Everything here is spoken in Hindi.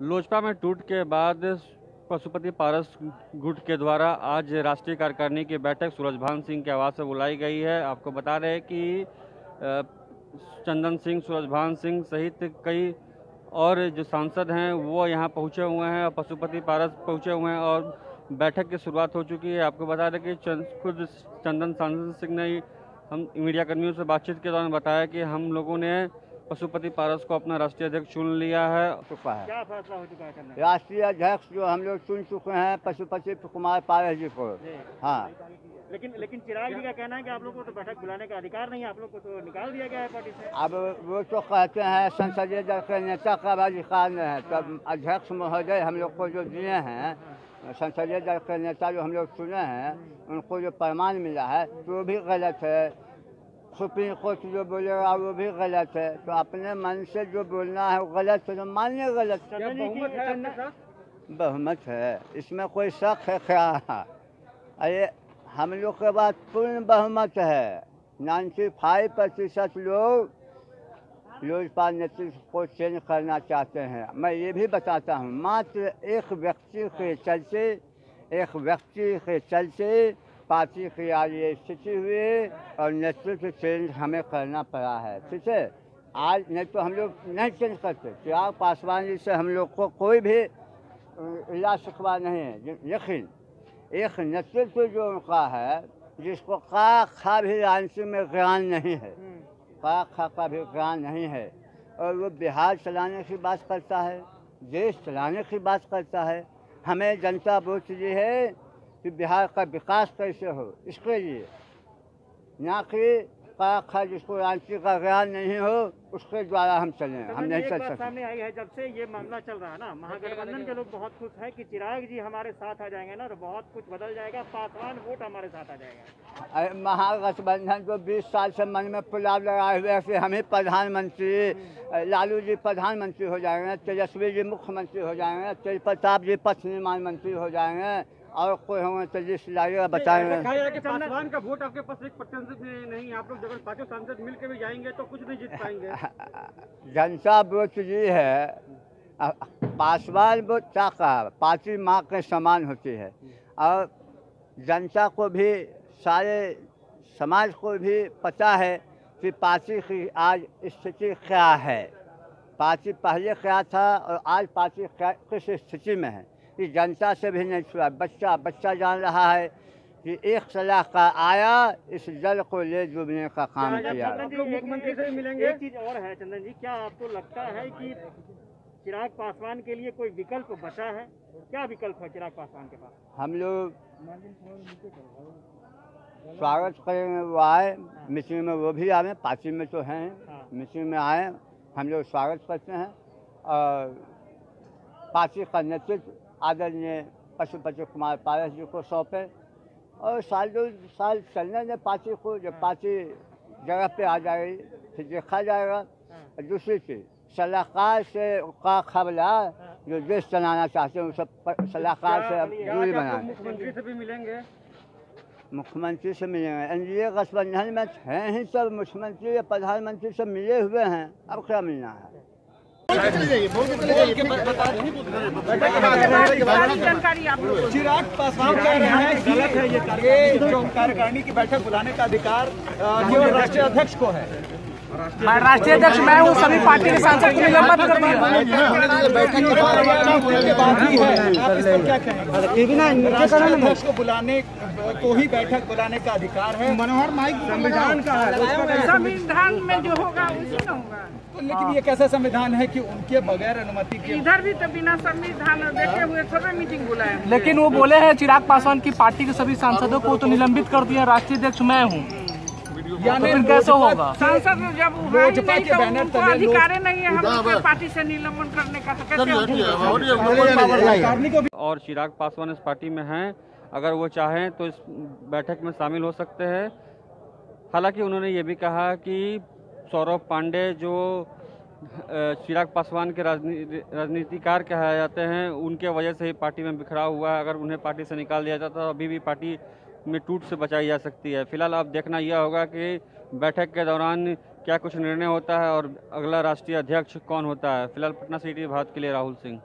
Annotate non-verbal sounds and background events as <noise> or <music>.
लोजपा में टूट के बाद पशुपति पारस गुट के द्वारा आज राष्ट्रीय कार्यकारिणी की बैठक सूरजभान सिंह के आवास से बुलाई गई है। आपको बता रहे हैं कि चंदन सिंह, सूरजभान सिंह सहित कई और जो सांसद हैं, वो यहाँ पहुँचे हुए हैं और पशुपति पारस पहुँचे हुए हैं और बैठक की शुरुआत हो चुकी है। आपको बता दें कि खुद चंदन सांसद सिंह ने हम मीडिया कर्मियों से बातचीत के दौरान बताया कि हम लोगों ने पशुपति पारस को अपना राष्ट्रीय अध्यक्ष चुन लिया है। चुका है क्या फैसला हो चुका है राष्ट्रीय अध्यक्ष जो हम लोग चुन चुके हैं पशुपति कुमार पारस जी को। हाँ। लेकिन लेकिन चिराग जी का कहना है कि आप लोग को तो बैठक बुलाने का अधिकार नहीं है आप लोग को तो निकाल दिया गया है पार्टी से। अब वो तो कहते हैं संसदीय दल के नेता का अधिकार नहीं है। तब अध्यक्ष महोदय हम लोग को जो दिए हैं संसदीय दल के नेता जो हम लोग चुने हैं उनको जो प्रमाण मिला है तो वो भी गलत है। सुप्रीम कोर्ट जो बोलेगा वो भी गलत है। तो अपने मन से जो बोलना है वो गलत है तो मानिए गलत बहुमत है। इसमें कोई शक है क्या? अरे हम लोग के पास पूर्ण बहुमत है। नाइन्टी फाइव प्रतिशत लोग लोजपा नेतृत्व को चेंज करना चाहते हैं। मैं ये भी बताता हूँ मात्र एक व्यक्ति के चलते एक व्यक्ति के चलते पार्टी की आज ये स्थिति हुई और नेतृत्व चेंज हमें करना पड़ा है ठीक है? आज नहीं तो हम लोग नहीं चेंज करते। चिराग पासवान जी से हम लोग को कोई भी इलाज शिकवा नहीं है। लेकिन एक नेतृत्व जो उनका है जिसको का खा भी राजनीति में ज्ञान नहीं है का खा का भी ज्ञान नहीं है और वो बिहार चलाने की बात करता है देश चलाने की बात करता है। हमें जनता वोट दी है कि बिहार का विकास कैसे हो इसके लिए ना कि खा जिसको रांची का ज्ञान नहीं हो उसके द्वारा हम चले हम नहीं चल सकते सामने आई है जब से ये मामला चल रहा है ना महागठबंधन के लोग बहुत खुश है कि चिराग जी हमारे साथ आ जाएँगे ना तो बहुत कुछ बदल जाएगा पासवान वोट हमारे साथ आ जाएगा महागठबंधन को 20 साल से मन में पुलाव लगाए हुए कि हम ही प्रधानमंत्री लालू जी प्रधानमंत्री हो जाएँगे तेजस्वी जी मुख्यमंत्री हो जाएँगे तेज प्रताप जी पथ निर्माण मंत्री हो जाएँगे और कोई हमें तो जिस लाइएगा बताएँगे। कि पासवान का वोट आपके पास एक प्रतिशत नहीं आप लोग पाँचों सांसद मिल के भी जाएँगे तो कुछ नहीं जीत पाएँगे। <laughs> जनता वोट जी है। पासवान वोट क्या का पार्टी माँ के समान होती है। और जनता को भी सारे समाज को भी पता है कि पार्टी की आज स्थिति क्या है। पार्टी पहले क्या था और आज पार्टी किस स्थिति में है। कि जनता से भी नहीं छुआ बच्चा बच्चा जान रहा है कि एक सलाह का आया इस जल को ले डूबने का काम किया। मुख्यमंत्री से मिलेंगे। एक चीज़ और है चंदन जी क्या आपको लगता है कि चिराग पासवान के लिए कोई विकल्प बचा है? क्या विकल्प है चिराग पासवान के पास? हम लोग स्वागत करेंगे वो आए मीटिंग में वो भी आए पार्टी में तो हैं हाँ। मीटिंग में आए हम लोग स्वागत करते हैं। और पार्टी का नेतृत्व आदरणीय पशुपति कुमार पारस जी को सौंपे और साल दो साल चलने दें पार्टी को जब हाँ। पार्टी जगह पे आ जाएगी फिर देखा जाएगा हाँ। दूसरी चीज़ सलाहकार से का खबला हाँ। जो देश चलाना चाहते हैं उस सलाहकार से दूरी बनाए मुख्यमंत्री से भी मिलेंगे मुख्यमंत्री से मिलेंगे एन डी ए गठबंधन में हैं ही सब मुख्यमंत्री या प्रधानमंत्री से मिले हुए हैं अब क्या मिलना है चिराग पासवान हैं गलत है ये कार्यकारिणी की बैठक बुलाने का अधिकार केवल राष्ट्रीय अध्यक्ष को है। मैं राष्ट्रीय अध्यक्ष मैं हूँ सभी पार्टी के सांसद को निलंबित कर दिया को बुलाने को ही बैठक बुलाने का अधिकार है मनोहर माइक संविधान का संविधान में जो होगा उसी का होगा। तो लेकिन ये कैसा संविधान है कि उनके बगैर अनुमति के इधर भी तो बिना संविधान देखे हुए थोड़े मीटिंग बुलाए। लेकिन वो बोले हैं चिराग पासवान की पार्टी के सभी सांसदों को तो निलंबित कर दिया राष्ट्रीय अध्यक्ष मैं हूँ। यानी तो कैसे होगा? सांसद जब लोजपा के बैनर तले अधिकार नहीं है हम पार्टी से निलंबन करने का तो कैसे और चिराग पासवान इस पार्टी में हैं। अगर वो चाहें तो इस बैठक में शामिल हो सकते हैं। हालाँकि उन्होंने ये भी कहा कि सौरभ पांडे जो चिराग पासवान के राजनीतिकार कहा जाते हैं उनके वजह से ही पार्टी में बिखराव हुआ है। अगर उन्हें पार्टी से निकाल दिया जाता तो अभी भी पार्टी में टूट से बचाई जा सकती है। फ़िलहाल अब देखना यह होगा कि बैठक के दौरान क्या कुछ निर्णय होता है और अगला राष्ट्रीय अध्यक्ष कौन होता है? फ़िलहाल पटना सिटी भारत के लिए राहुल सिंह।